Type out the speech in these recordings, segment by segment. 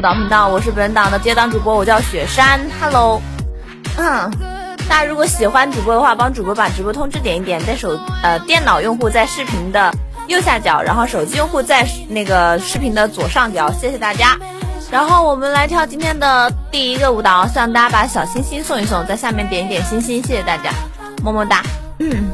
舞蹈频道，我是本档的接档主播，我叫雪山，Hello。嗯，大家如果喜欢主播的话，帮主播把直播通知点一点，在手呃电脑用户在视频的右下角，然后手机用户在那个视频的左上角，谢谢大家。然后我们来跳今天的第一个舞蹈，希望大家把小心心送一送，在下面点一点心心，谢谢大家，么么哒。嗯。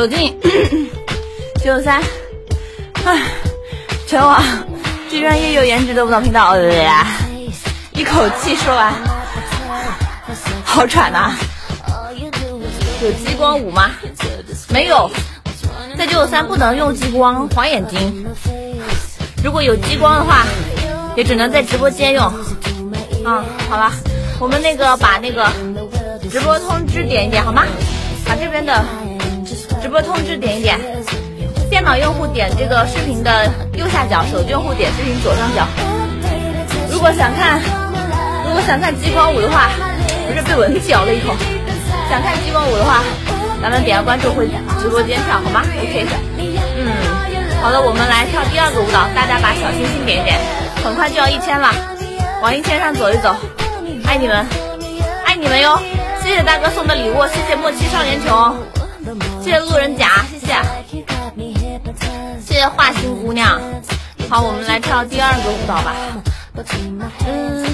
走进 九三，唉，全网最专业又颜值的舞蹈频道，一口气说完，好喘呐！有激光舞吗？没有，在九九三不能用激光，晃眼睛。如果有激光的话，也只能在直播间用。啊，好了，我们那个把那个直播通知点一点好吗？把这边的直播通知点一点。电脑用户点这个视频的右下角，手机用户点视频左上角。如果想看，如果想看激光舞的话，不是被蚊子咬了一口。想看激光舞的话，咱们点个关注回直播间跳好吗？OK。嗯，好的，我们来跳第二个舞蹈，大家把小心心点一点，很快就要一千了，往一千上走一走，爱你们，爱你们哟！谢谢大哥送的礼物，谢谢莫欺少年穷，谢谢路人甲，谢谢，谢谢画心姑娘。好，我们来跳第二个舞蹈吧。嗯。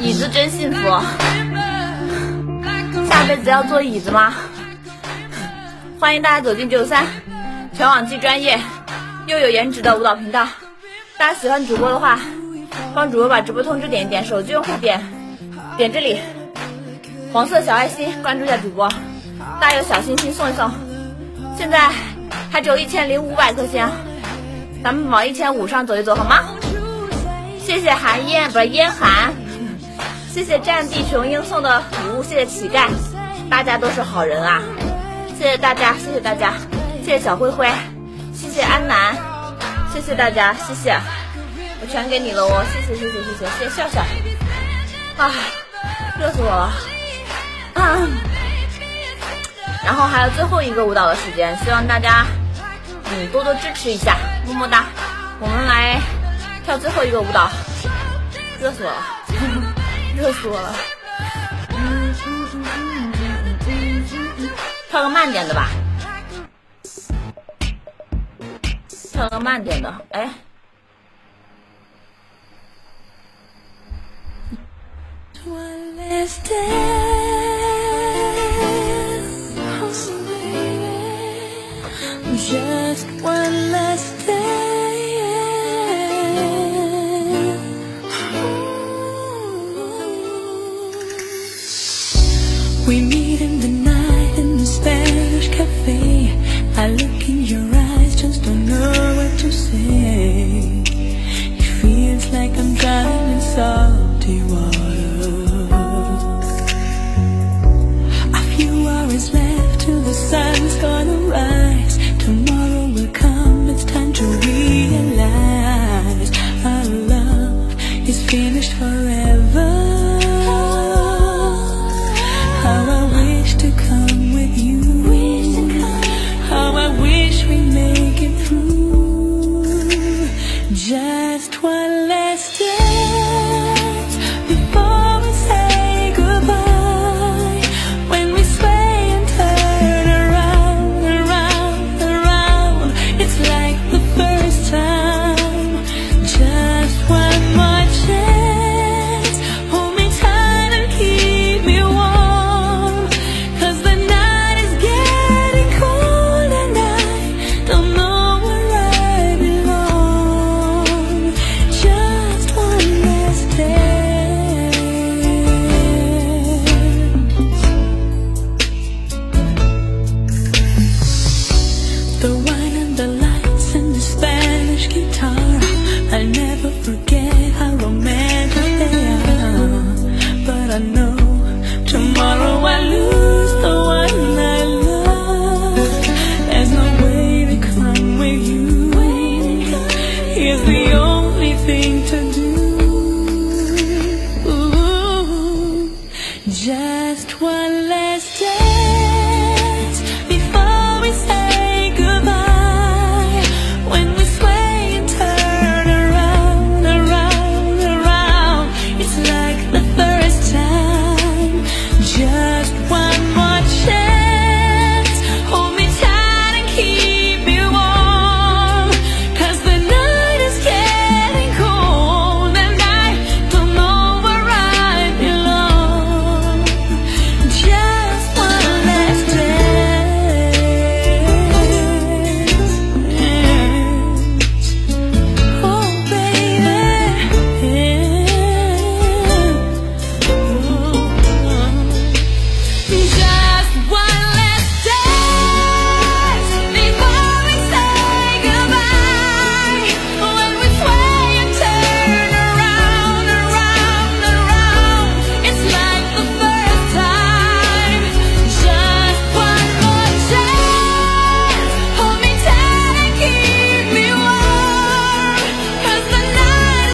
椅子真幸福，下辈子要做椅子吗？欢迎大家走进九九三，全网最专业又有颜值的舞蹈频道。大家喜欢主播的话，帮主播把直播通知点一点，手机用户点点这里，黄色小爱心关注一下主播，大家有小心心送一送。现在还只有一千零五百颗星。咱们往一千五上走一走好吗？谢谢寒烟不是烟寒，谢谢战地雄鹰送的礼物，谢谢乞丐，大家都是好人啊！谢谢大家，谢谢大家，谢谢小灰灰，谢谢安南，谢谢大家，谢谢，我全给你了哦，谢谢谢谢谢谢。谢谢笑笑，啊，热死我了，啊，然后还有最后一个舞蹈的时间，希望大家嗯多多支持一下，么么哒，我们来跳最后一个舞蹈，热死我了，热死我了。跳个慢点的吧，跳个慢点的，哎。I look in your eyes, just don't know what to say. It feels like I'm driving in Twilight.